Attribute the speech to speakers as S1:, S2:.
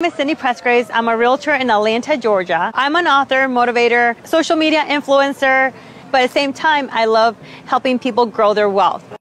S1: My name is Cindy Presgraves. I'm a realtor in Atlanta, Georgia. I'm an author, motivator, social media influencer, but at the same time, I love helping people grow their wealth.